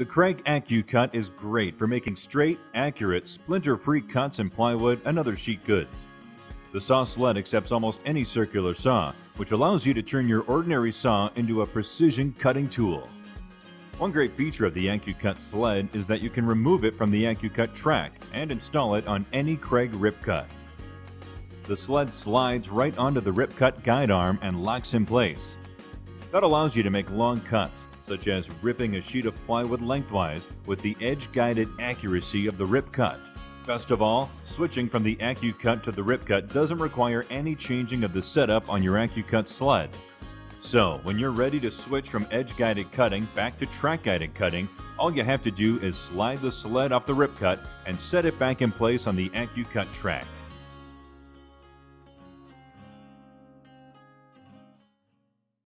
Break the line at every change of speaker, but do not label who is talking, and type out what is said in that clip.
The Kreg AccuCut is great for making straight, accurate, splinter-free cuts in plywood and other sheet goods. The saw sled accepts almost any circular saw, which allows you to turn your ordinary saw into a precision cutting tool. One great feature of the AccuCut sled is that you can remove it from the AccuCut track and install it on any Kreg rip cut. The sled slides right onto the rip cut guide arm and locks in place. That allows you to make long cuts, such as ripping a sheet of plywood lengthwise with the edge-guided accuracy of the rip cut. Best of all, switching from the AccuCut to the rip cut doesn't require any changing of the setup on your AccuCut sled. So, when you're ready to switch from edge-guided cutting back to track-guided cutting, all you have to do is slide the sled off the rip cut and set it back in place on the AccuCut track.